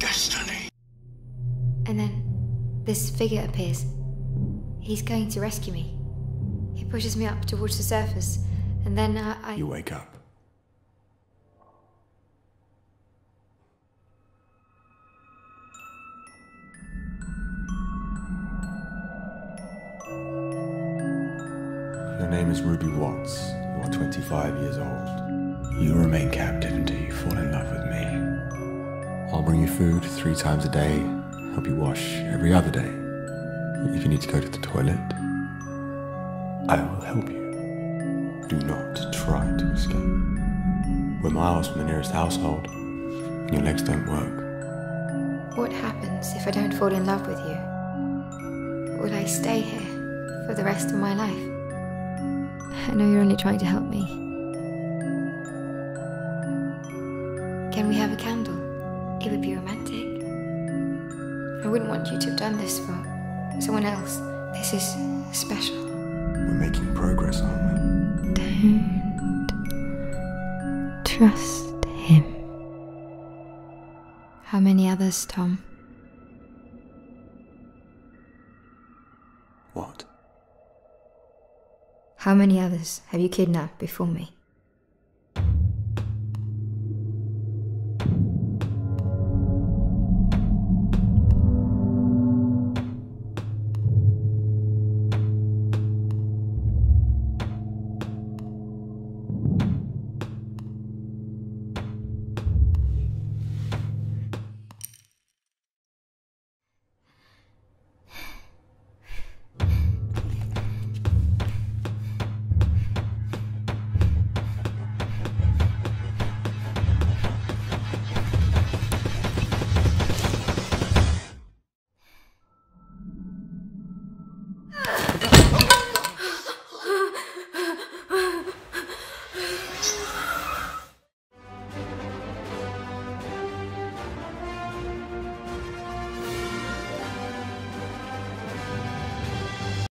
destiny. And then this figure appears. He's going to rescue me. He pushes me up towards the surface, and then I. I... You wake up. Your name is Ruby Watts. You are 25 years old. You remain captive until you fall in love with me. I'll bring you food three times a day, help you wash every other day. If you need to go to the toilet, I will help you. Do not try to escape. We're miles from the nearest household, and your legs don't work. What happens if I don't fall in love with you? Will I stay here for the rest of my life? I know you're only trying to help me. Can we have a candle? It would be romantic. I wouldn't want you to have done this for someone else. This is special. We're making progress, aren't we? Don't trust him. How many others, Tom? What? How many others have you kidnapped before me?